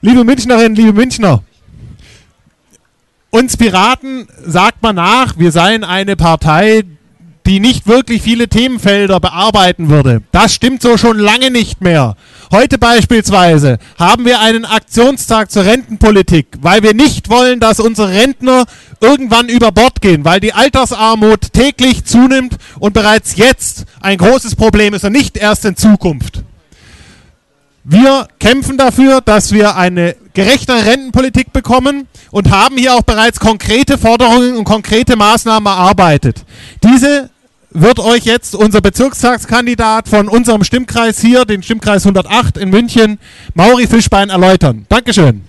Liebe Münchnerinnen, liebe Münchner, uns Piraten sagt man nach, wir seien eine Partei, die nicht wirklich viele Themenfelder bearbeiten würde. Das stimmt so schon lange nicht mehr. Heute beispielsweise haben wir einen Aktionstag zur Rentenpolitik, weil wir nicht wollen, dass unsere Rentner irgendwann über Bord gehen, weil die Altersarmut täglich zunimmt und bereits jetzt ein großes Problem ist und nicht erst in Zukunft. Wir kämpfen dafür, dass wir eine gerechtere Rentenpolitik bekommen und haben hier auch bereits konkrete Forderungen und konkrete Maßnahmen erarbeitet. Diese wird euch jetzt unser Bezirkstagskandidat von unserem Stimmkreis hier, den Stimmkreis 108 in München, Mauri Fischbein, erläutern. Dankeschön.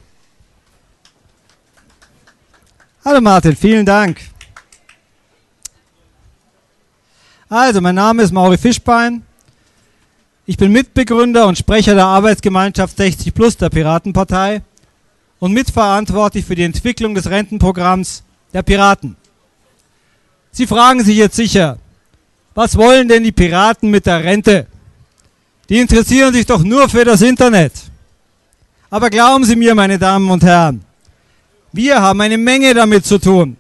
Hallo Martin, vielen Dank. Also, mein Name ist Mauri Fischbein. Ich bin Mitbegründer und Sprecher der Arbeitsgemeinschaft 60 Plus der Piratenpartei und mitverantwortlich für die Entwicklung des Rentenprogramms der Piraten. Sie fragen sich jetzt sicher, was wollen denn die Piraten mit der Rente? Die interessieren sich doch nur für das Internet. Aber glauben Sie mir, meine Damen und Herren, wir haben eine Menge damit zu tun.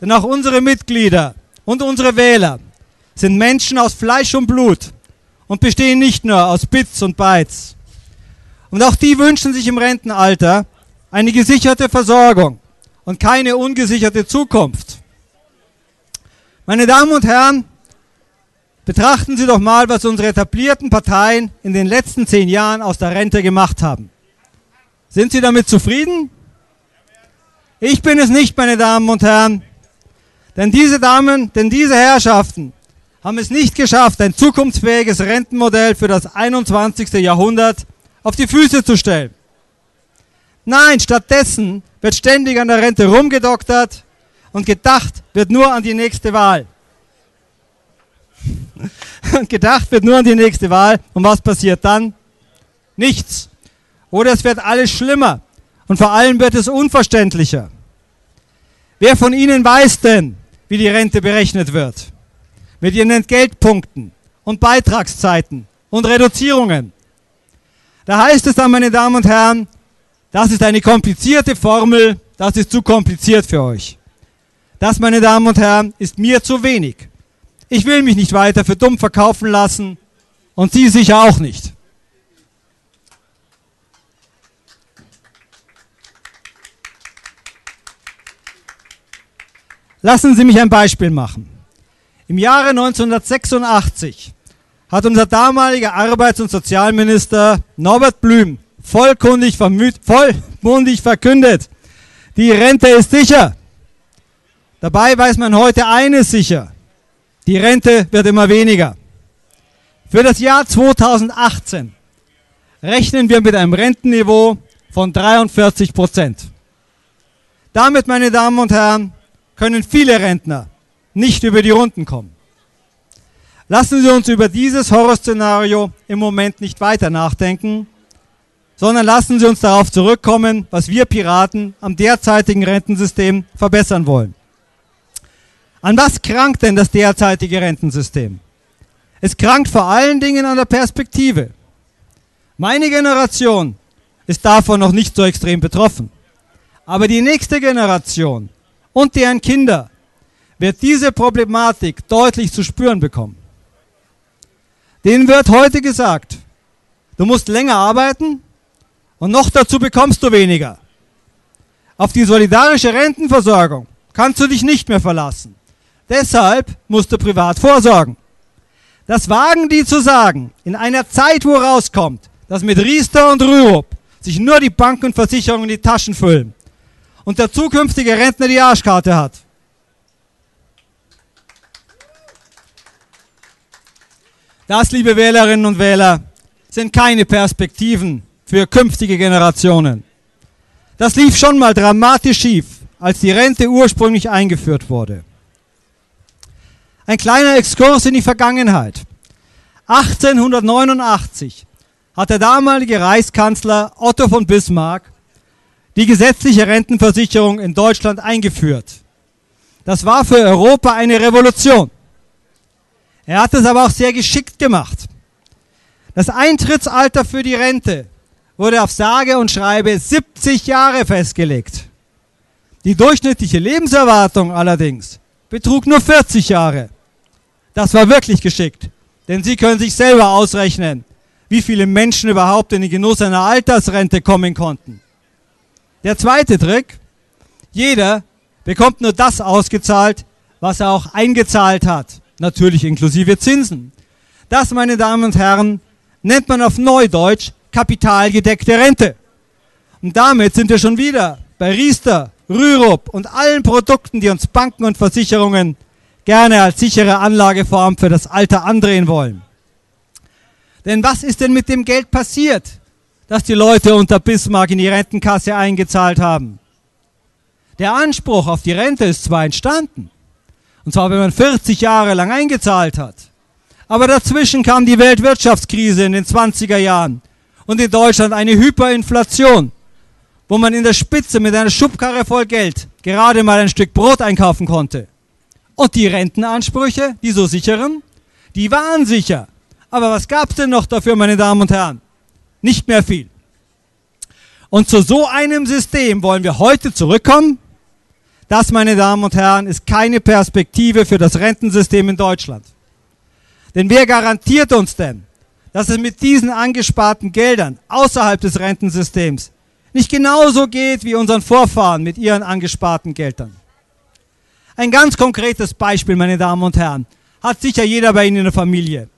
Denn auch unsere Mitglieder und unsere Wähler sind Menschen aus Fleisch und Blut und bestehen nicht nur aus Bits und Bytes. Und auch die wünschen sich im Rentenalter eine gesicherte Versorgung und keine ungesicherte Zukunft. Meine Damen und Herren, Betrachten Sie doch mal, was unsere etablierten Parteien in den letzten zehn Jahren aus der Rente gemacht haben. Sind Sie damit zufrieden? Ich bin es nicht, meine Damen und Herren. Denn diese Damen, denn diese Herrschaften haben es nicht geschafft, ein zukunftsfähiges Rentenmodell für das 21. Jahrhundert auf die Füße zu stellen. Nein, stattdessen wird ständig an der Rente rumgedoktert und gedacht wird nur an die nächste Wahl. Und gedacht wird nur an die nächste Wahl. Und was passiert dann? Nichts. Oder es wird alles schlimmer. Und vor allem wird es unverständlicher. Wer von Ihnen weiß denn, wie die Rente berechnet wird? Mit ihren Entgeltpunkten und Beitragszeiten und Reduzierungen. Da heißt es dann, meine Damen und Herren, das ist eine komplizierte Formel, das ist zu kompliziert für euch. Das, meine Damen und Herren, ist mir zu wenig. Ich will mich nicht weiter für dumm verkaufen lassen und Sie sicher auch nicht. Lassen Sie mich ein Beispiel machen. Im Jahre 1986 hat unser damaliger Arbeits- und Sozialminister Norbert Blüm vollkundig, vollmundig verkündet, die Rente ist sicher. Dabei weiß man heute eines sicher. Die Rente wird immer weniger. Für das Jahr 2018 rechnen wir mit einem Rentenniveau von 43 Prozent. Damit, meine Damen und Herren, können viele Rentner nicht über die Runden kommen. Lassen Sie uns über dieses Horrorszenario im Moment nicht weiter nachdenken, sondern lassen Sie uns darauf zurückkommen, was wir Piraten am derzeitigen Rentensystem verbessern wollen. An was krankt denn das derzeitige Rentensystem? Es krankt vor allen Dingen an der Perspektive. Meine Generation ist davon noch nicht so extrem betroffen. Aber die nächste Generation und deren Kinder wird diese Problematik deutlich zu spüren bekommen. Denen wird heute gesagt, du musst länger arbeiten und noch dazu bekommst du weniger. Auf die solidarische Rentenversorgung kannst du dich nicht mehr verlassen. Deshalb musst du privat vorsorgen. Das wagen die zu sagen, in einer Zeit, wo rauskommt, dass mit Riester und Rürup sich nur die Banken und Versicherungen die Taschen füllen und der zukünftige Rentner die Arschkarte hat. Das, liebe Wählerinnen und Wähler, sind keine Perspektiven für künftige Generationen. Das lief schon mal dramatisch schief, als die Rente ursprünglich eingeführt wurde. Ein kleiner Exkurs in die Vergangenheit. 1889 hat der damalige Reichskanzler Otto von Bismarck die gesetzliche Rentenversicherung in Deutschland eingeführt. Das war für Europa eine Revolution. Er hat es aber auch sehr geschickt gemacht. Das Eintrittsalter für die Rente wurde auf sage und schreibe 70 Jahre festgelegt. Die durchschnittliche Lebenserwartung allerdings betrug nur 40 Jahre. Das war wirklich geschickt, denn Sie können sich selber ausrechnen, wie viele Menschen überhaupt in den Genuss einer Altersrente kommen konnten. Der zweite Trick, jeder bekommt nur das ausgezahlt, was er auch eingezahlt hat, natürlich inklusive Zinsen. Das, meine Damen und Herren, nennt man auf Neudeutsch kapitalgedeckte Rente. Und damit sind wir schon wieder bei Riester, Rürup und allen Produkten, die uns Banken und Versicherungen gerne als sichere Anlageform für das Alter andrehen wollen. Denn was ist denn mit dem Geld passiert, das die Leute unter Bismarck in die Rentenkasse eingezahlt haben? Der Anspruch auf die Rente ist zwar entstanden, und zwar wenn man 40 Jahre lang eingezahlt hat, aber dazwischen kam die Weltwirtschaftskrise in den 20er Jahren und in Deutschland eine Hyperinflation, wo man in der Spitze mit einer Schubkarre voll Geld gerade mal ein Stück Brot einkaufen konnte. Und die Rentenansprüche, die so sicheren, die waren sicher. Aber was gab es denn noch dafür, meine Damen und Herren? Nicht mehr viel. Und zu so einem System wollen wir heute zurückkommen. Das, meine Damen und Herren, ist keine Perspektive für das Rentensystem in Deutschland. Denn wer garantiert uns denn, dass es mit diesen angesparten Geldern außerhalb des Rentensystems nicht genauso geht wie unseren Vorfahren mit ihren angesparten Geldern? Ein ganz konkretes Beispiel, meine Damen und Herren, hat sicher jeder bei Ihnen in der Familie.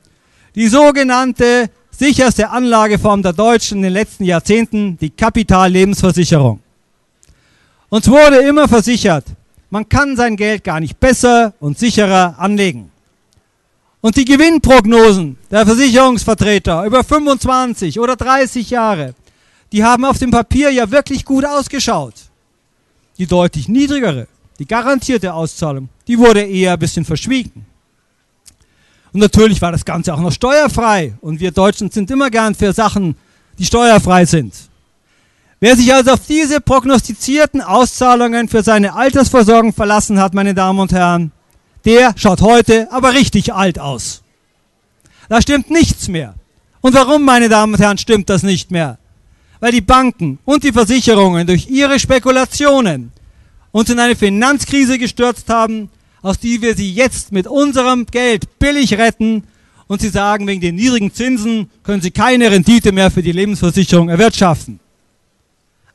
Die sogenannte sicherste Anlageform der Deutschen in den letzten Jahrzehnten, die Kapitallebensversicherung. Uns wurde immer versichert, man kann sein Geld gar nicht besser und sicherer anlegen. Und die Gewinnprognosen der Versicherungsvertreter über 25 oder 30 Jahre, die haben auf dem Papier ja wirklich gut ausgeschaut. Die deutlich niedrigere, die garantierte Auszahlung, die wurde eher ein bisschen verschwiegen. Und natürlich war das Ganze auch noch steuerfrei. Und wir Deutschen sind immer gern für Sachen, die steuerfrei sind. Wer sich also auf diese prognostizierten Auszahlungen für seine Altersversorgung verlassen hat, meine Damen und Herren, der schaut heute aber richtig alt aus. Da stimmt nichts mehr. Und warum, meine Damen und Herren, stimmt das nicht mehr? Weil die Banken und die Versicherungen durch ihre Spekulationen uns in eine Finanzkrise gestürzt haben, aus die wir sie jetzt mit unserem Geld billig retten und sie sagen, wegen den niedrigen Zinsen können sie keine Rendite mehr für die Lebensversicherung erwirtschaften.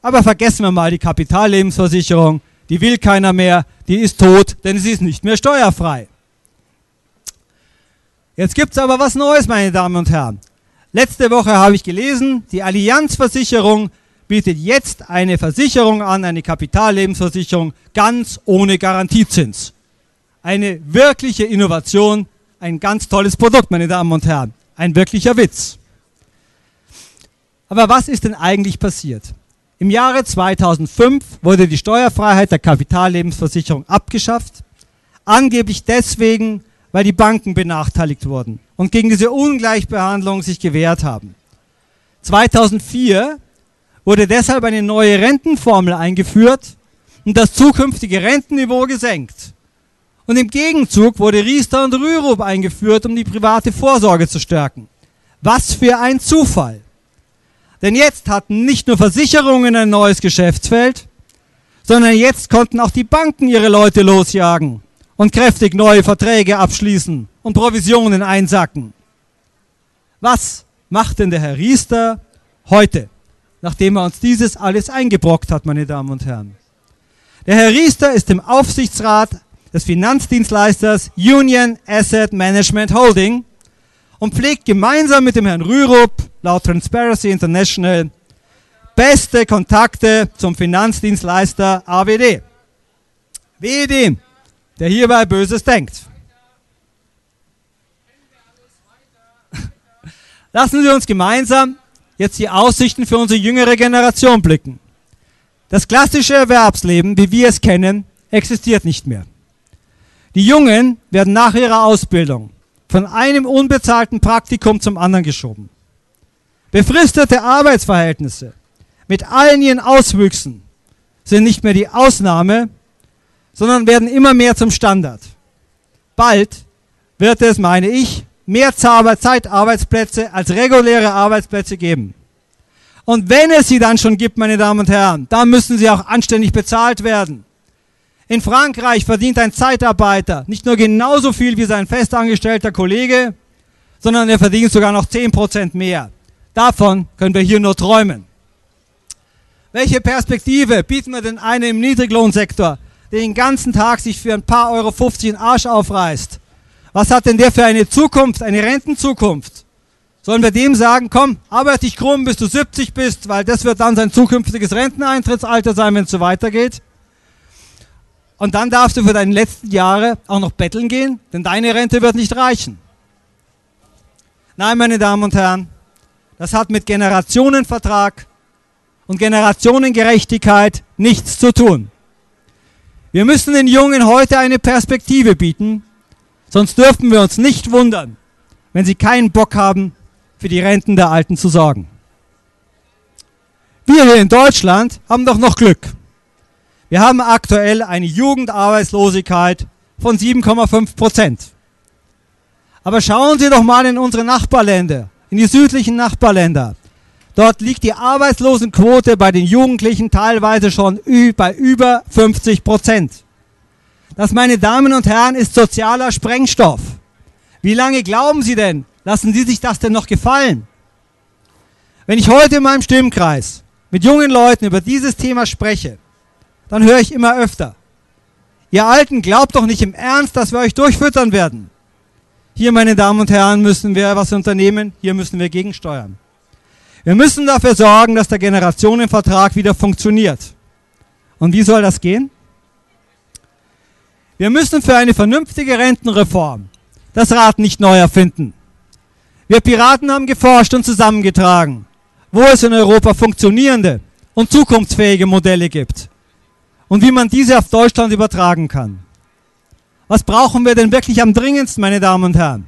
Aber vergessen wir mal die Kapitallebensversicherung, die will keiner mehr, die ist tot, denn sie ist nicht mehr steuerfrei. Jetzt gibt es aber was Neues, meine Damen und Herren. Letzte Woche habe ich gelesen, die Allianzversicherung bietet jetzt eine Versicherung an, eine Kapitallebensversicherung, ganz ohne Garantiezins eine wirkliche Innovation, ein ganz tolles Produkt, meine Damen und Herren. Ein wirklicher Witz. Aber was ist denn eigentlich passiert? Im Jahre 2005 wurde die Steuerfreiheit der Kapitallebensversicherung abgeschafft, angeblich deswegen, weil die Banken benachteiligt wurden und gegen diese Ungleichbehandlung sich gewehrt haben. 2004 wurde deshalb eine neue Rentenformel eingeführt und das zukünftige Rentenniveau gesenkt. Und im Gegenzug wurde Riester und Rürup eingeführt, um die private Vorsorge zu stärken. Was für ein Zufall. Denn jetzt hatten nicht nur Versicherungen ein neues Geschäftsfeld, sondern jetzt konnten auch die Banken ihre Leute losjagen und kräftig neue Verträge abschließen und Provisionen einsacken. Was macht denn der Herr Riester heute, nachdem er uns dieses alles eingebrockt hat, meine Damen und Herren? Der Herr Riester ist im Aufsichtsrat des Finanzdienstleisters Union Asset Management Holding und pflegt gemeinsam mit dem Herrn Rürup laut Transparency International beste Kontakte zum Finanzdienstleister AWD. Wehe dem, der hierbei Böses denkt. Lassen Sie uns gemeinsam jetzt die Aussichten für unsere jüngere Generation blicken. Das klassische Erwerbsleben, wie wir es kennen, existiert nicht mehr. Die Jungen werden nach ihrer Ausbildung von einem unbezahlten Praktikum zum anderen geschoben. Befristete Arbeitsverhältnisse mit allen ihren Auswüchsen sind nicht mehr die Ausnahme, sondern werden immer mehr zum Standard. Bald wird es, meine ich, mehr Zeitarbeitsplätze als reguläre Arbeitsplätze geben. Und wenn es sie dann schon gibt, meine Damen und Herren, dann müssen sie auch anständig bezahlt werden. In Frankreich verdient ein Zeitarbeiter nicht nur genauso viel wie sein festangestellter Kollege, sondern er verdient sogar noch 10% mehr. Davon können wir hier nur träumen. Welche Perspektive bieten wir denn einem im Niedriglohnsektor, der den ganzen Tag sich für ein paar Euro 50 den Arsch aufreißt? Was hat denn der für eine Zukunft, eine Rentenzukunft? Sollen wir dem sagen, komm, arbeite dich krumm, bis du 70 bist, weil das wird dann sein zukünftiges Renteneintrittsalter sein, wenn es so weitergeht? Und dann darfst du für deine letzten Jahre auch noch betteln gehen, denn deine Rente wird nicht reichen. Nein, meine Damen und Herren, das hat mit Generationenvertrag und Generationengerechtigkeit nichts zu tun. Wir müssen den Jungen heute eine Perspektive bieten, sonst dürfen wir uns nicht wundern, wenn sie keinen Bock haben, für die Renten der Alten zu sorgen. Wir hier in Deutschland haben doch noch Glück. Wir haben aktuell eine Jugendarbeitslosigkeit von 7,5 Prozent. Aber schauen Sie doch mal in unsere Nachbarländer, in die südlichen Nachbarländer. Dort liegt die Arbeitslosenquote bei den Jugendlichen teilweise schon bei über 50 Prozent. Das, meine Damen und Herren, ist sozialer Sprengstoff. Wie lange glauben Sie denn, Lassen Sie sich das denn noch gefallen? Wenn ich heute in meinem Stimmkreis mit jungen Leuten über dieses Thema spreche, dann höre ich immer öfter, ihr Alten glaubt doch nicht im Ernst, dass wir euch durchfüttern werden. Hier, meine Damen und Herren, müssen wir was unternehmen, hier müssen wir gegensteuern. Wir müssen dafür sorgen, dass der Generationenvertrag wieder funktioniert. Und wie soll das gehen? Wir müssen für eine vernünftige Rentenreform das Rad nicht neu erfinden. Wir Piraten haben geforscht und zusammengetragen, wo es in Europa funktionierende und zukunftsfähige Modelle gibt und wie man diese auf Deutschland übertragen kann. Was brauchen wir denn wirklich am dringendsten, meine Damen und Herren?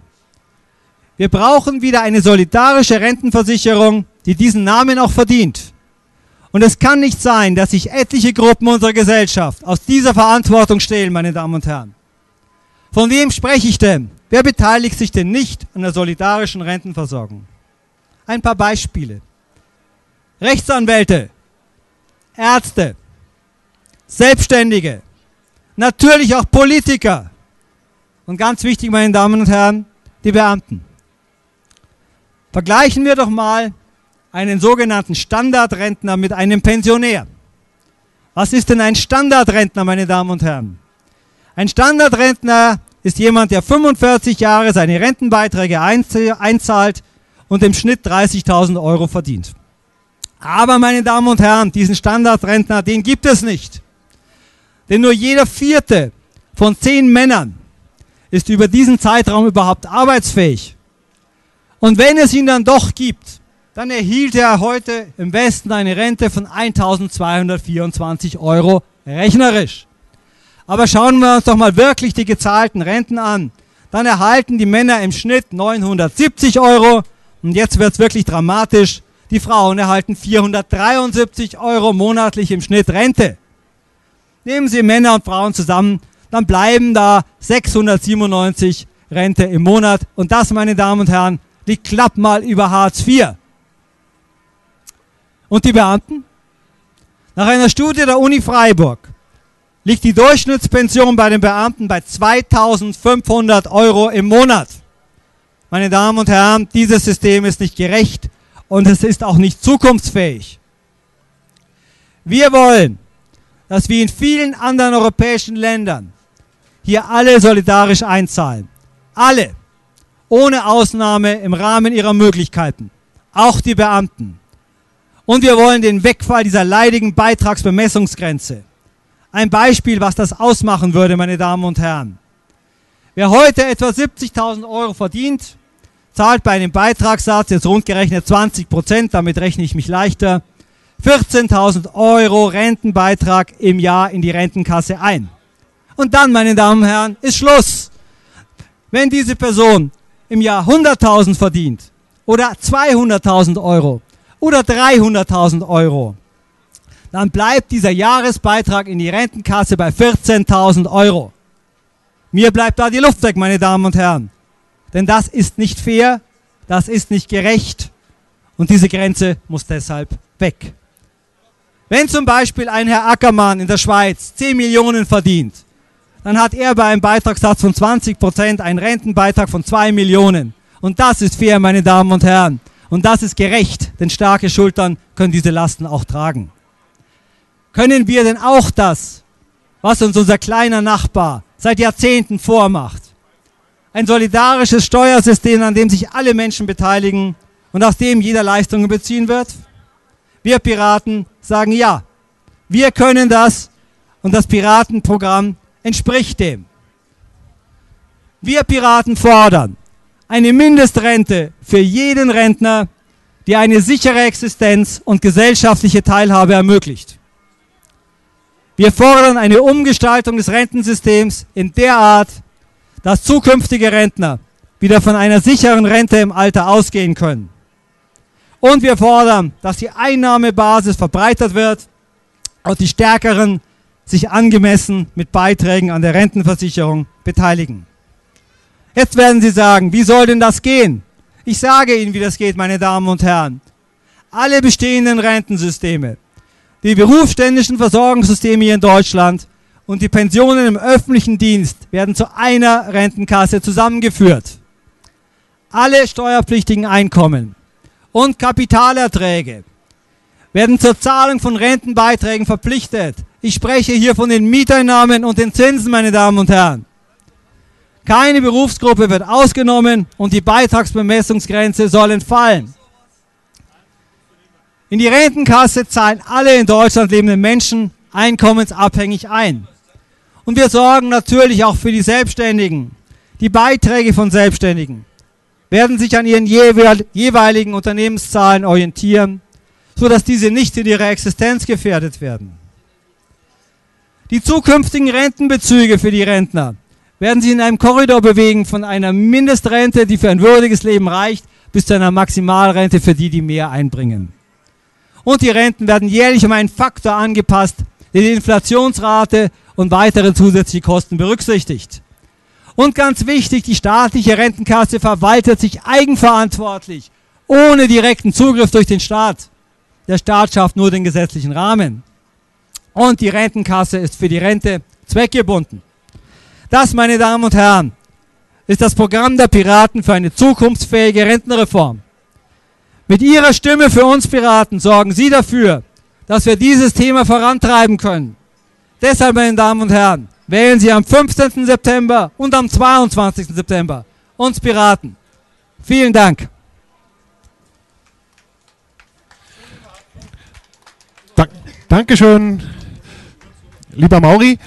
Wir brauchen wieder eine solidarische Rentenversicherung, die diesen Namen auch verdient. Und es kann nicht sein, dass sich etliche Gruppen unserer Gesellschaft aus dieser Verantwortung stehlen, meine Damen und Herren. Von wem spreche ich denn? Wer beteiligt sich denn nicht an der solidarischen Rentenversorgung? Ein paar Beispiele. Rechtsanwälte, Ärzte, Selbstständige, natürlich auch Politiker und ganz wichtig, meine Damen und Herren, die Beamten. Vergleichen wir doch mal einen sogenannten Standardrentner mit einem Pensionär. Was ist denn ein Standardrentner, meine Damen und Herren? Ein Standardrentner ist jemand, der 45 Jahre seine Rentenbeiträge einzahlt und im Schnitt 30.000 Euro verdient. Aber meine Damen und Herren, diesen Standardrentner, den gibt es nicht. Denn nur jeder vierte von zehn Männern ist über diesen Zeitraum überhaupt arbeitsfähig. Und wenn es ihn dann doch gibt, dann erhielt er heute im Westen eine Rente von 1224 Euro rechnerisch. Aber schauen wir uns doch mal wirklich die gezahlten Renten an. Dann erhalten die Männer im Schnitt 970 Euro. Und jetzt wird es wirklich dramatisch. Die Frauen erhalten 473 Euro monatlich im Schnitt Rente. Nehmen Sie Männer und Frauen zusammen, dann bleiben da 697 Rente im Monat. Und das, meine Damen und Herren, liegt klapp mal über Hartz IV. Und die Beamten? Nach einer Studie der Uni Freiburg liegt die Durchschnittspension bei den Beamten bei 2500 Euro im Monat. Meine Damen und Herren, dieses System ist nicht gerecht und es ist auch nicht zukunftsfähig. Wir wollen, dass wie in vielen anderen europäischen Ländern hier alle solidarisch einzahlen. Alle. Ohne Ausnahme im Rahmen ihrer Möglichkeiten. Auch die Beamten. Und wir wollen den Wegfall dieser leidigen Beitragsbemessungsgrenze. Ein Beispiel, was das ausmachen würde, meine Damen und Herren. Wer heute etwa 70.000 Euro verdient, zahlt bei einem Beitragssatz, jetzt rundgerechnet 20 Prozent, damit rechne ich mich leichter, 14.000 Euro Rentenbeitrag im Jahr in die Rentenkasse ein. Und dann, meine Damen und Herren, ist Schluss. Wenn diese Person im Jahr 100.000 verdient oder 200.000 Euro oder 300.000 Euro, dann bleibt dieser Jahresbeitrag in die Rentenkasse bei 14.000 Euro. Mir bleibt da die Luft weg, meine Damen und Herren. Denn das ist nicht fair, das ist nicht gerecht und diese Grenze muss deshalb weg. Wenn zum Beispiel ein Herr Ackermann in der Schweiz 10 Millionen verdient, dann hat er bei einem Beitragssatz von 20 Prozent einen Rentenbeitrag von 2 Millionen. Und das ist fair, meine Damen und Herren. Und das ist gerecht, denn starke Schultern können diese Lasten auch tragen. Können wir denn auch das, was uns unser kleiner Nachbar seit Jahrzehnten vormacht? Ein solidarisches Steuersystem, an dem sich alle Menschen beteiligen und aus dem jeder Leistungen beziehen wird? Wir Piraten sagen ja. Wir können das und das Piratenprogramm entspricht dem. Wir Piraten fordern eine Mindestrente für jeden Rentner, die eine sichere Existenz und gesellschaftliche Teilhabe ermöglicht. Wir fordern eine Umgestaltung des Rentensystems in der Art, dass zukünftige Rentner wieder von einer sicheren Rente im Alter ausgehen können. Und wir fordern, dass die Einnahmebasis verbreitert wird und die Stärkeren sich angemessen mit Beiträgen an der Rentenversicherung beteiligen. Jetzt werden Sie sagen, wie soll denn das gehen? Ich sage Ihnen, wie das geht, meine Damen und Herren. Alle bestehenden Rentensysteme, die berufsständischen Versorgungssysteme hier in Deutschland und die Pensionen im öffentlichen Dienst werden zu einer Rentenkasse zusammengeführt. Alle steuerpflichtigen Einkommen und Kapitalerträge werden zur Zahlung von Rentenbeiträgen verpflichtet. Ich spreche hier von den Mieteinnahmen und den Zinsen, meine Damen und Herren. Keine Berufsgruppe wird ausgenommen und die Beitragsbemessungsgrenze soll entfallen. In die Rentenkasse zahlen alle in Deutschland lebenden Menschen einkommensabhängig ein. Und wir sorgen natürlich auch für die Selbstständigen. Die Beiträge von Selbstständigen werden sich an ihren jeweiligen Unternehmenszahlen orientieren, sodass diese nicht in ihrer Existenz gefährdet werden. Die zukünftigen Rentenbezüge für die Rentner werden sich in einem Korridor bewegen von einer Mindestrente, die für ein würdiges Leben reicht, bis zu einer Maximalrente für die, die mehr einbringen. Und die Renten werden jährlich um einen Faktor angepasst, der die Inflationsrate und weitere zusätzliche Kosten berücksichtigt. Und ganz wichtig, die staatliche Rentenkasse verwaltet sich eigenverantwortlich, ohne direkten Zugriff durch den Staat. Der Staat schafft nur den gesetzlichen Rahmen. Und die Rentenkasse ist für die Rente zweckgebunden. Das, meine Damen und Herren, ist das Programm der Piraten für eine zukunftsfähige Rentenreform. Mit Ihrer Stimme für uns Piraten sorgen Sie dafür, dass wir dieses Thema vorantreiben können. Deshalb, meine Damen und Herren, wählen Sie am 15. September und am 22. September uns Piraten. Vielen Dank. Dankeschön, lieber Mauri.